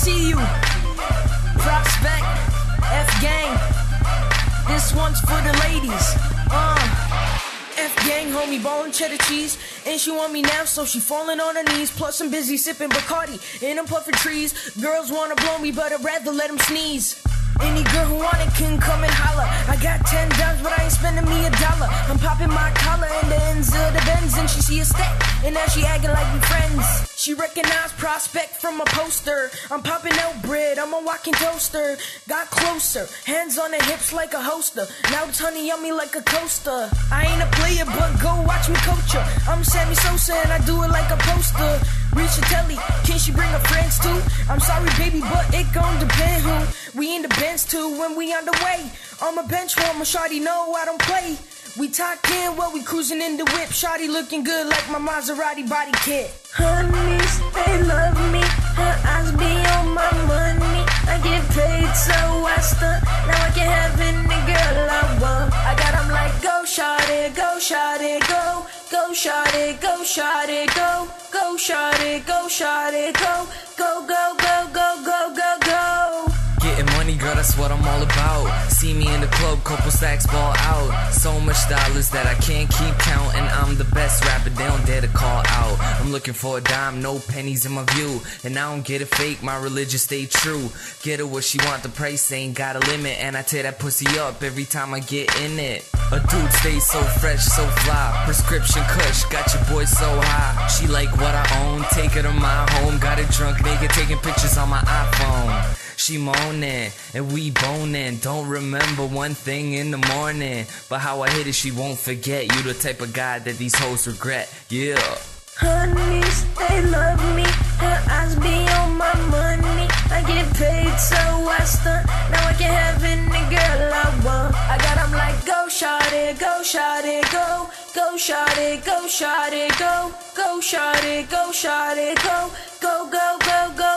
see you. Prospect, F gang. This one's for the ladies. Uh. F gang, homie, ballin' cheddar cheese. And she want me now, so she falling on her knees. Plus, I'm busy sipping Bacardi, and I'm puffing trees. Girls wanna blow me, but I'd rather let them sneeze. Any girl who want it can come and holler. I got ten dimes, but I ain't spending me a dollar. I'm popping my collar in the ends of the Benz, and she see a stack, and now she acting like we friends. She recognize prospect from a poster. I'm popping out bread, I'm a walking toaster. Got closer, hands on the hips like a hoster. Now it's honey yummy like a coaster. I ain't a player, but go watch me coach her. I'm Sammy Sosa, and I do it like a poster. Reach a telly, can she bring her friends too? I'm sorry, baby, but it gon' depend who. We in the bench too when we on the way. On my bench warmer, shawty know I don't play. We talking while we cruising in the whip. Shawty looking good like my Maserati body kit. Honeys, they love me. Go, shawty, go. Go, shawty, go, shawty, go. Go, shawty, go, shawty, go. Go, go, go, go, go, go, go. Getting money, girl, that's what I'm all about. See me in the club, couple stacks ball out. So much dollars that I can't keep counting. I'm the best rapper, they don't dare to call out. I'm looking for a dime, no pennies in my view. And I don't get it fake, my religion stay true. Get her what she want, the price ain't got a limit. And I tear that pussy up every time I get in it. A dude stays so fresh, so fly. Prescription kush, got your boy so high. She like what I own, take her to my home. Got it drunk, naked, taking pictures on my iPhone. She moaning and we boning. Don't remember one thing in the morning. But how I hit it, she won't forget. You the type of guy that these hoes regret. Yeah. Honeys, they love me. Her eyes be on my shot it, go, go shot it, go shot it, go, go shot it, go shot it, go, go, go, go, go.